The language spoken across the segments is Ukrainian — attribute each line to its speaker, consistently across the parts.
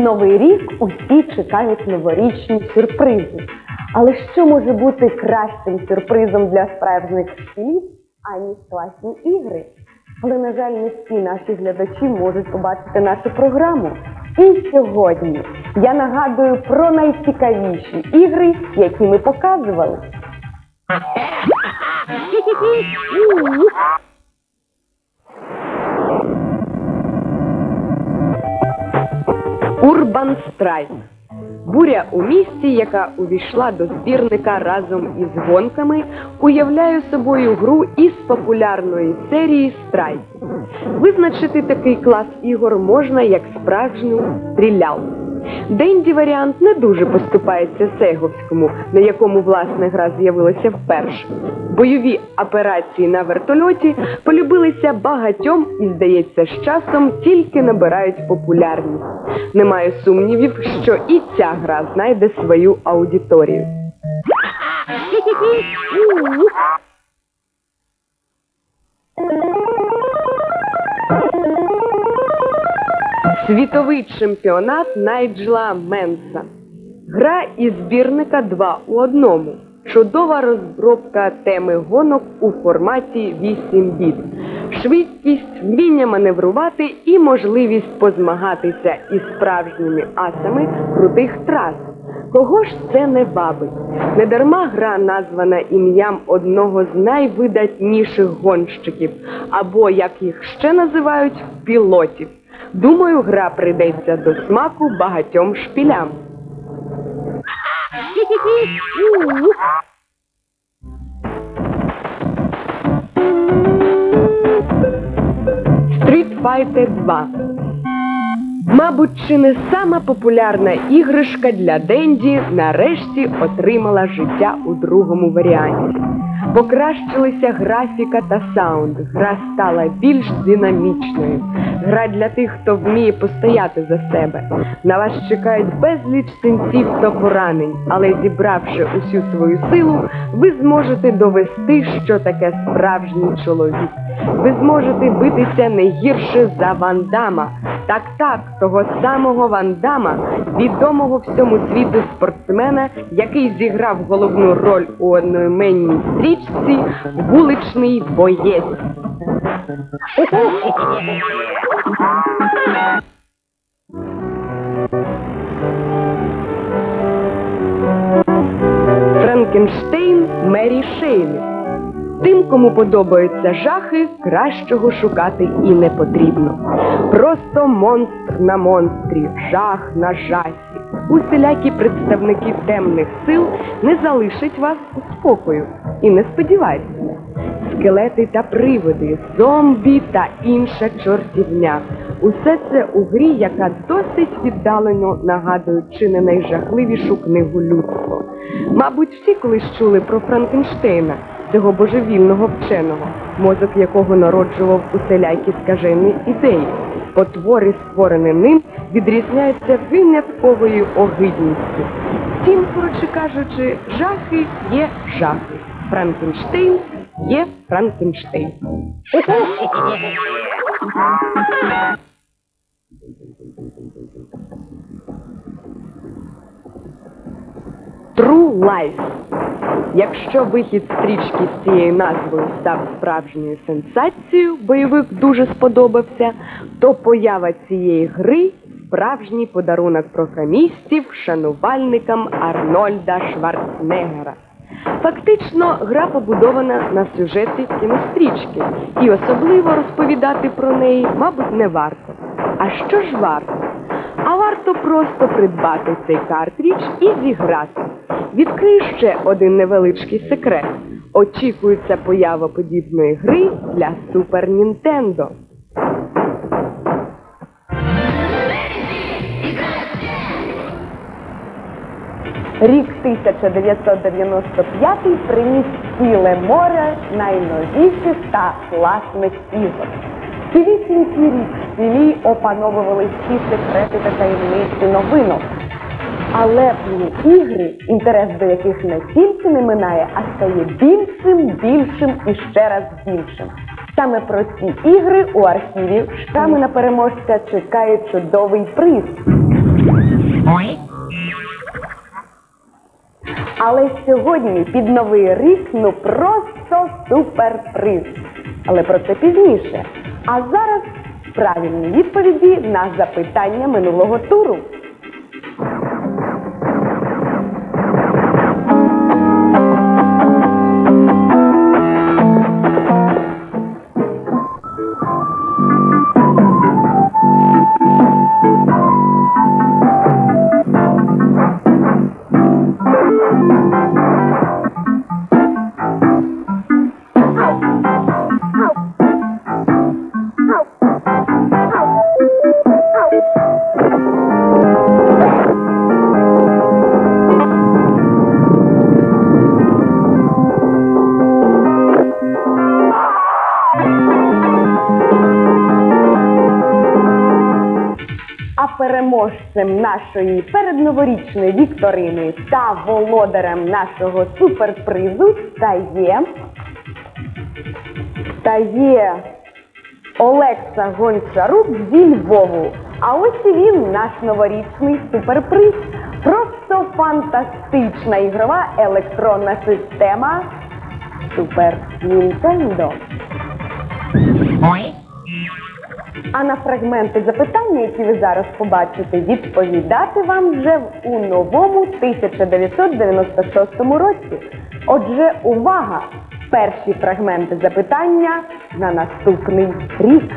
Speaker 1: новий рік усі чекають новорічні сюрпризи. Але що може бути кращим сюрпризом для справжніх шкілів, аніж класні ігри? Але, на жаль, не всі наші глядачі можуть побачити нашу програму. І сьогодні я нагадую про найцікавіші ігри, які ми показували.
Speaker 2: Урбан Страйк. Буря у місті, яка увійшла до збірника разом із гонками, уявляє собою гру із популярної серії Страйк. Визначити такий клас ігор можна як справжню стрілялку. Денді варіант не дуже поступається Сеговському, на якому власне гра з'явилася вперше. Бойові операції на вертольоті полюбилися багатьом і, здається, з часом тільки набирають популярність. Немає сумнівів, що і ця гра знайде свою аудиторію. Світовий чемпіонат Найджела Менса. Гра із збірника 2 у одному. Чудова розробка теми гонок у форматі 8 біт. Швидкість, вміння маневрувати і можливість позмагатися із справжніми асами крутих трас. Кого ж це не бабить? Недарма гра названа ім'ям одного з найвидатніших гонщиків, або як їх ще називають пілотів. Думаю, гра прийдеться до смаку багатьом шпілям. Street Fighter 2 Мабуть, чи не сама популярна іграшка для Денді нарешті отримала життя у другому варіанті. Покращилися графіка та саунд. Гра стала більш динамічною. Гра для тих, хто вміє постояти за себе. На вас чекають безліч синців та поранень, але зібравши усю свою силу, ви зможете довести, що таке справжній чоловік. Ви зможете битися не гірше за Вандама. Так, так, того самого Вандама, відомого всьому світу спортсмена, який зіграв головну роль у одноіменній стрічці Вуличний боєць. Франкенштейн Мері Шейлі. Тим, кому подобаються жахи, кращого шукати і не потрібно. Просто монстр на монстрі, жах на жахі. Усілякі представники темних сил не залишать вас у спокою. І не сподівайтеся. Скелети та привиди, зомбі та інша чортівня. Усе це у грі, яка досить віддалено нагадує чи не найжахливішу книгу людства. Мабуть, всі колись чули про Франкенштейна, цього божевільного вченого, мозок якого народжував усілякі скажені ідеї. Потвори, створені ним, відрізняються винятковою огидністю. Втім, коротше кажучи, жахи є жахи. Франкенштейн є Франкенштейн. True Life. Якщо вихід стрічки з цією назвою став справжньою сенсацією, бойовик дуже сподобався, то поява цієї гри справжній подарунок програмістів шанувальникам Арнольда Шварценеггера. Фактично, гра побудована на сюжеті кінострічки, і особливо розповідати про неї, мабуть, не варто. А що ж варто? А варто просто придбати цей картридж і зіграти. Відкрию ще один невеличкий секрет. Очікується поява подібної гри для Супер Нінтендо.
Speaker 1: Рік 1995 приніс ціле море найновіших та класних ігор. Цілісінький рік в селі опановували всі секрети та таємниці новинок. Але ці ігри, інтерес до яких не тільки не минає, а стає більшим, більшим і ще раз більшим. Саме про ці ігри у архіві штами на переможця чекає чудовий приз. Але сьогодні під новий рік ну просто суперприз. Але про це пізніше. А зараз правильні відповіді на запитання минулого туру. Переможцем нашої передноворічної вікторини та володарем нашого суперпризу стає стає Олекса Гончарук зі Львову. А ось і він, наш новорічний суперприз. Просто фантастична ігрова електронна система Супер Нінтендо. А на фрагменти запитання, які ви зараз побачите, відповідати вам вже у новому 1996 році. Отже, увага! Перші фрагменти запитання на наступний рік.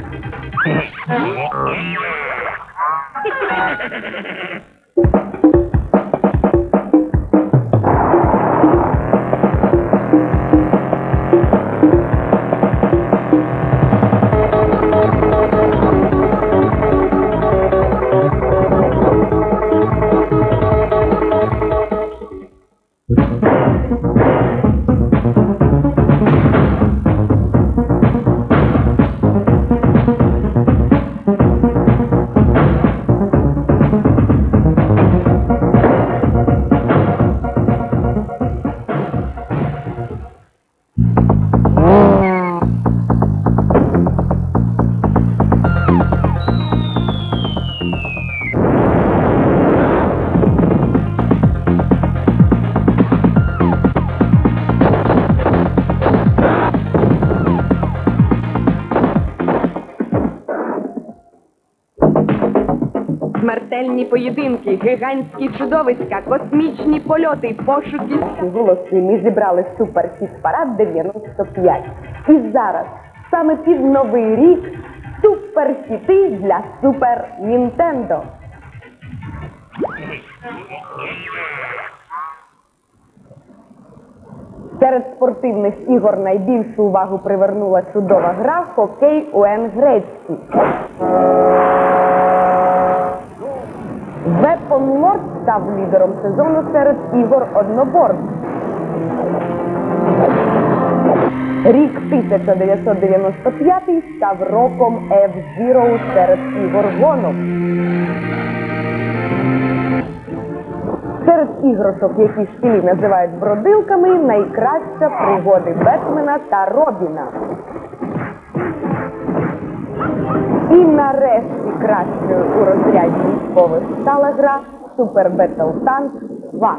Speaker 2: Смертельні поєдинки, гігантські чудовиська, космічні польоти, пошуки.
Speaker 1: Голоси ми зібрали суперхіт парад 95. І зараз, саме під новий рік, суперхіти для Супер Нінтендо. Серед спортивних ігор найбільшу увагу привернула чудова гра хокей УН Грецький. Weapon Lord став лідером сезону серед ігор одноборств. Рік 1995 став роком F-Zero серед ігор гонок. Серед іграшок, які шкілі називають бродилками, найкраща пригоди Бетмена та Робіна. І нарешті кращою у розряді військових стала гра Super Battle Tank 2.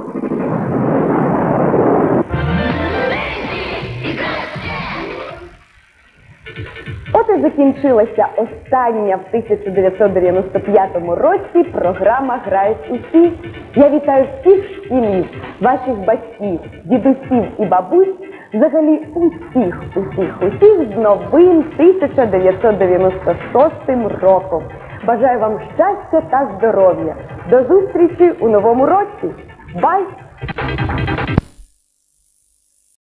Speaker 1: От і закінчилася остання в 1995 році програма Грають усі. Я вітаю всіх шкілів, ваших батьків, дідусів і бабусь, взагалі усіх, усіх, усіх з новим 1996 роком. Бажаю вам щастя та здоров'я. До зустрічі у новому році. Бай!